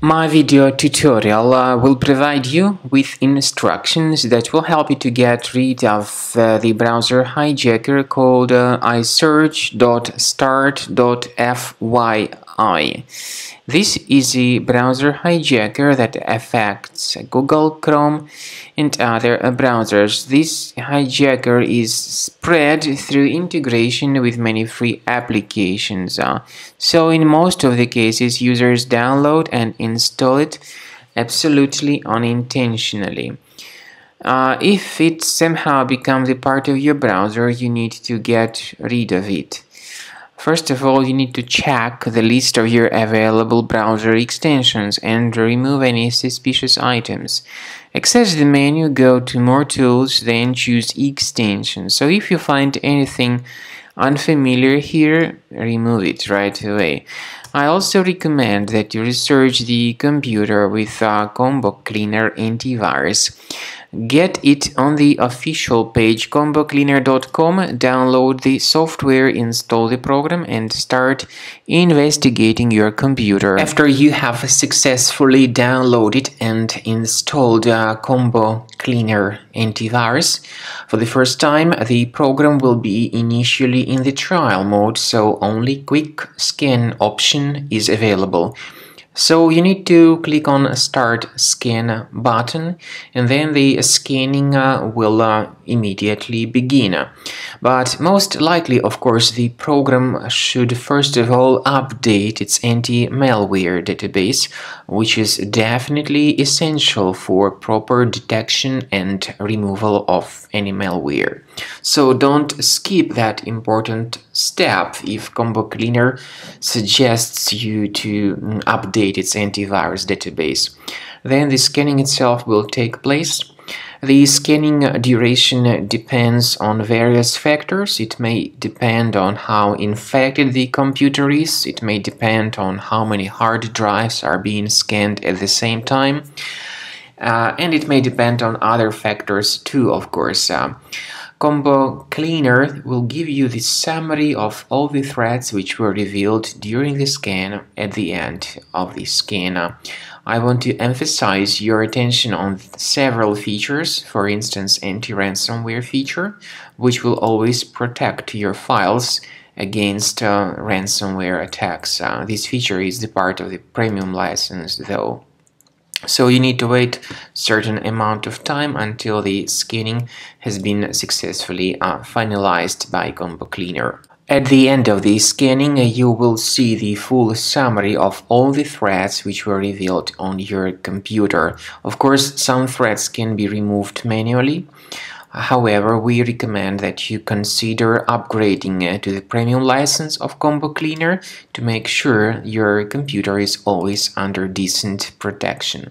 My video tutorial uh, will provide you with instructions that will help you to get rid of uh, the browser hijacker called uh, isearch.start.fyi. This is a browser hijacker that affects Google Chrome and other browsers. This hijacker is spread through integration with many free applications. Uh, so in most of the cases, users download and install it absolutely unintentionally. Uh, if it somehow becomes a part of your browser, you need to get rid of it. First of all, you need to check the list of your available browser extensions and remove any suspicious items. Access the menu, go to More Tools, then choose Extensions. So if you find anything unfamiliar here, remove it right away. I also recommend that you research the computer with a Combo Cleaner antivirus. Get it on the official page combocleaner.com, download the software, install the program and start investigating your computer. After you have successfully downloaded and installed uh, Combo Cleaner antivirus, for the first time the program will be initially in the trial mode so only quick scan option is available. So you need to click on start scan button and then the scanning uh, will uh, immediately begin. But most likely, of course, the program should first of all update its anti-malware database, which is definitely essential for proper detection and removal of any malware. So don't skip that important step if Combo Cleaner suggests you to mm, update its antivirus database. Then the scanning itself will take place the scanning duration depends on various factors. It may depend on how infected the computer is, it may depend on how many hard drives are being scanned at the same time, uh, and it may depend on other factors too, of course. Uh, Combo Cleaner will give you the summary of all the threats which were revealed during the scan at the end of the scan. I want to emphasize your attention on several features, for instance anti-ransomware feature, which will always protect your files against uh, ransomware attacks. Uh, this feature is the part of the premium license though. So you need to wait certain amount of time until the scanning has been successfully uh, finalized by Combo Cleaner. At the end of the scanning, you will see the full summary of all the threads which were revealed on your computer. Of course, some threads can be removed manually. However, we recommend that you consider upgrading to the premium license of Combo Cleaner to make sure your computer is always under decent protection.